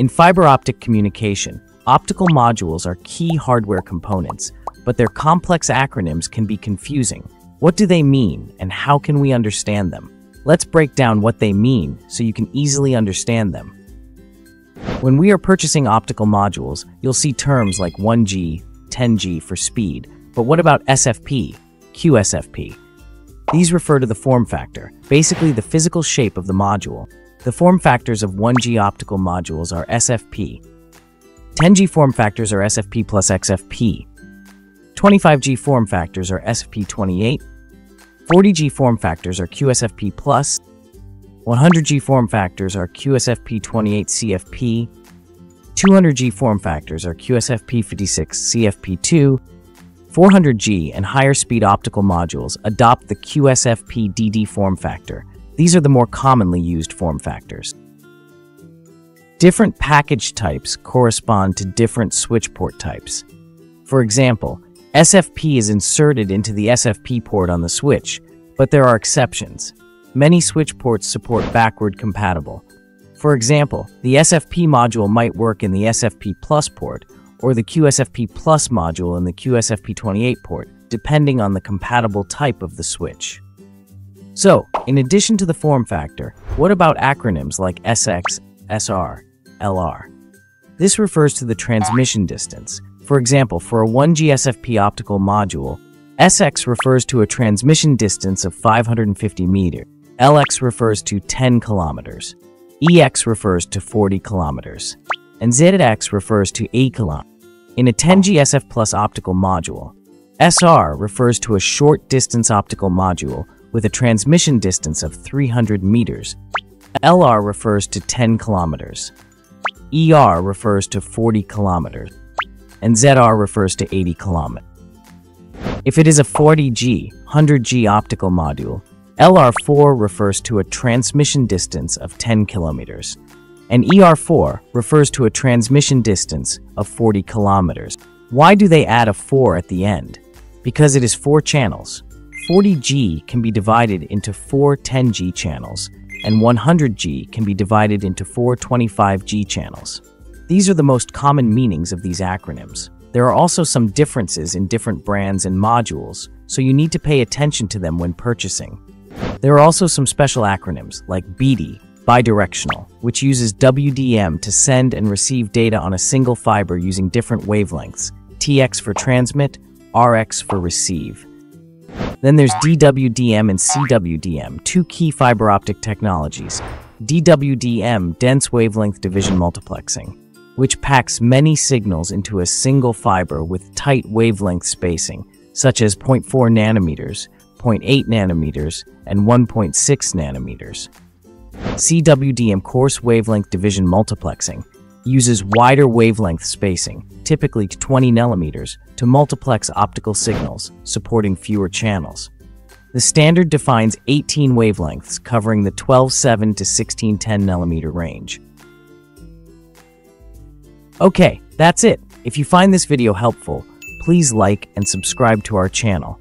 In fiber optic communication, optical modules are key hardware components, but their complex acronyms can be confusing. What do they mean, and how can we understand them? Let's break down what they mean so you can easily understand them. When we are purchasing optical modules, you'll see terms like 1G, 10G for speed, but what about SFP, QSFP? These refer to the form factor, basically the physical shape of the module. The form factors of 1G optical modules are SFP. 10G form factors are SFP plus XFP. 25G form factors are SFP28. 40G form factors are QSFP plus. 100G form factors are QSFP28 CFP. 200G form factors are QSFP56 CFP2. 400G and higher speed optical modules adopt the QSFP DD form factor. These are the more commonly used form factors. Different package types correspond to different switch port types. For example, SFP is inserted into the SFP port on the switch, but there are exceptions. Many switch ports support backward compatible. For example, the SFP module might work in the SFP Plus port, or the QSFP Plus module in the QSFP28 port, depending on the compatible type of the switch. So, in addition to the form factor, what about acronyms like SX, SR, LR? This refers to the transmission distance. For example, for a 1G SFP optical module, SX refers to a transmission distance of 550 meters, LX refers to 10 kilometers, EX refers to 40 kilometers, and ZX refers to 8 kilometers. In a 10G SFP Plus optical module, SR refers to a short distance optical module with a transmission distance of 300 meters. LR refers to 10 kilometers. ER refers to 40 kilometers. And ZR refers to 80 kilometers. If it is a 40G, 100G optical module, LR4 refers to a transmission distance of 10 kilometers and ER4 refers to a transmission distance of 40 kilometers. Why do they add a 4 at the end? Because it is 4 channels. 40G can be divided into 4 10G channels, and 100G can be divided into 4 25G channels. These are the most common meanings of these acronyms. There are also some differences in different brands and modules, so you need to pay attention to them when purchasing. There are also some special acronyms like BD, bidirectional, which uses WDM to send and receive data on a single fiber using different wavelengths, TX for transmit, RX for receive. Then there's DWDM and CWDM, two key fiber optic technologies. DWDM, dense wavelength division multiplexing, which packs many signals into a single fiber with tight wavelength spacing, such as 0.4 nanometers, 0.8 nanometers, and 1.6 nanometers. CWDM coarse wavelength division multiplexing uses wider wavelength spacing, typically 20 nanometers, to multiplex optical signals, supporting fewer channels. The standard defines 18 wavelengths covering the 12.7 to 1610 nanometer range. Okay, that's it. If you find this video helpful, please like and subscribe to our channel.